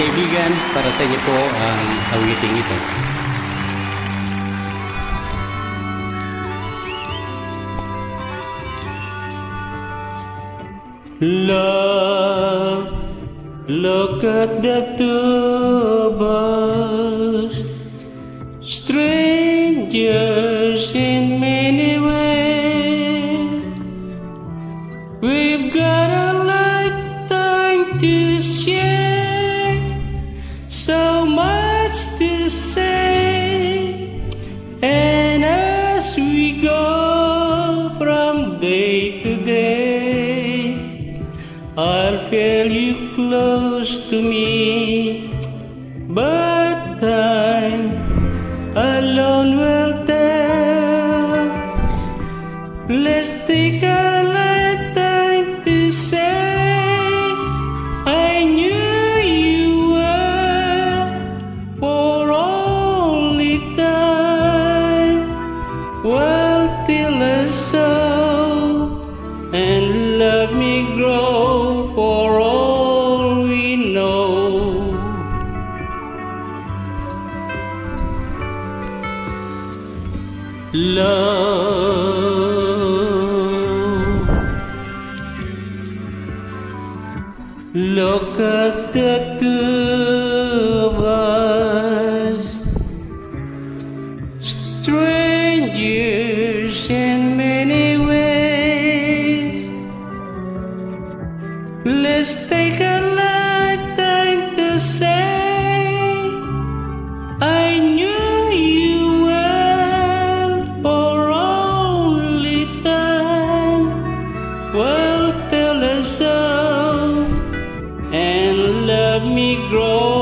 kaibigan, para sa inyo po ang awiting ito. Love, look at the two of us, strangers in as we go from day to day. I'll feel you close to me, but time alone will tell. Let's take a lifetime to say Well, till saw and let me grow for all we know. Love, look at the two Take a lifetime to say I knew you well for only time. Well, tell us so and let me grow